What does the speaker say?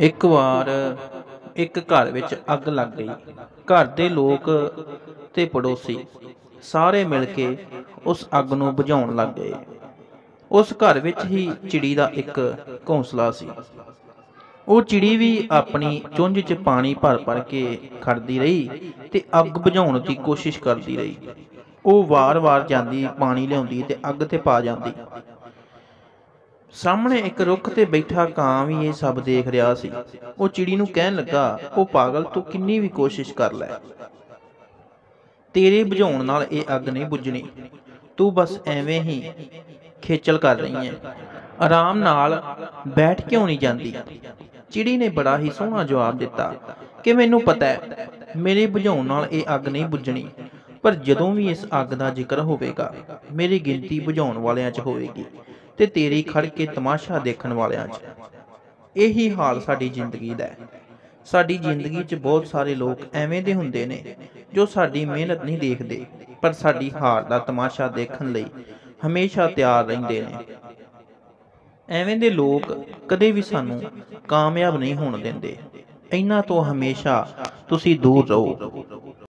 ਇੱਕ ਵਾਰ ਇੱਕ ਘਰ ਵਿੱਚ ਅੱਗ ਲੱਗ ਗਈ। ਘਰ ਦੇ ਲੋਕ ਤੇ ਪੜੋਸੀ ਸਾਰੇ ਮਿਲ ਕੇ ਉਸ ਅੱਗ ਨੂੰ ਬੁਝਾਉਣ ਲੱਗ ਗਏ। ਉਸ ਘਰ ਵਿੱਚ ਹੀ ਚਿੜੀ ਦਾ ਇੱਕ ਘੋਂਸਲਾ ਸੀ। ਉਹ ਚਿੜੀ ਵੀ ਆਪਣੀ ਚੁੰਝ 'ਚ ਪਾਣੀ ਭਰ ਭਰ ਕੇ ਖੜਦੀ ਰਹੀ ਤੇ ਅੱਗ ਬੁਝਾਉਣ ਦੀ ਕੋਸ਼ਿਸ਼ ਕਰਦੀ ਰਹੀ। ਉਹ ਵਾਰ-ਵਾਰ ਜਾਂਦੀ ਪਾਣੀ ਲਿਆਉਂਦੀ ਤੇ ਅੱਗ ਤੇ ਪਾ ਜਾਂਦੀ। ਸਾਹਮਣੇ ਇੱਕ ਰੁੱਖ ਤੇ ਬੈਠਾ ਕਾਂ ਵੀ ਇਹ ਸਭ ਦੇਖ ਰਿਹਾ ਸੀ। ਉਹ ਚਿੜੀ ਨੂੰ ਕਹਿਣ ਲੱਗਾ, ਉਹ ਪਾਗਲ, ਤੂੰ ਕਿੰਨੀ ਵੀ ਕੋਸ਼ਿਸ਼ ਕਰ ਲੈ। ਤੇਰੇ ਬੁਝਾਉਣ ਨਾਲ ਇਹ ਅੱਗ ਨਹੀਂ ਬੁਝਣੀ। ਤੂੰ ਬਸ ਐਵੇਂ ਹੀ ਖੇਚਲ ਕਰ ਰਹੀ ਹੈ ਆਰਾਮ ਨਾਲ ਬੈਠ ਕਿਉਂ ਨਹੀਂ ਜਾਂਦੀ? ਚਿੜੀ ਨੇ ਬੜਾ ਹੀ ਸੋਹਣਾ ਜਵਾਬ ਦਿੱਤਾ, ਕਿ ਮੈਨੂੰ ਪਤਾ ਹੈ, ਮੇਰੇ ਬੁਝਾਉਣ ਨਾਲ ਇਹ ਅੱਗ ਨਹੀਂ ਬੁਝਣੀ, ਪਰ ਜਦੋਂ ਵੀ ਇਸ ਅੱਗ ਦਾ ਜ਼ਿਕਰ ਹੋਵੇਗਾ, ਮੇਰੀ ਗਿਣਤੀ ਬੁਝਾਉਣ ਵਾਲਿਆਂ 'ਚ ਹੋਵੇਗੀ। ਤੇ ਤੇਰੀ ਖੜ ਕੇ ਤਮਾਸ਼ਾ ਦੇਖਣ ਵਾਲਿਆਂ 'ਚ। ਇਹੀ ਹਾਲ ਸਾਡੀ ਜ਼ਿੰਦਗੀ ਦਾ ਹੈ। ਸਾਡੀ ਜ਼ਿੰਦਗੀ 'ਚ ਬਹੁਤ ਸਾਰੇ ਲੋਕ ਐਵੇਂ ਦੇ ਹੁੰਦੇ ਨੇ ਜੋ ਸਾਡੀ ਮਿਹਨਤ ਨਹੀਂ ਦੇਖਦੇ, ਪਰ ਸਾਡੀ ਹਾਰ ਦਾ ਤਮਾਸ਼ਾ ਦੇਖਣ ਲਈ ਹਮੇਸ਼ਾ ਤਿਆਰ ਰਹਿੰਦੇ ਨੇ। ਐਵੇਂ ਦੇ ਲੋਕ ਕਦੇ ਵੀ ਸਾਨੂੰ ਕਾਮਯਾਬ ਨਹੀਂ ਹੋਣ ਦਿੰਦੇ। ਇਹਨਾਂ ਤੋਂ ਹਮੇਸ਼ਾ ਤੁਸੀਂ ਦੂਰ ਰਹੋ।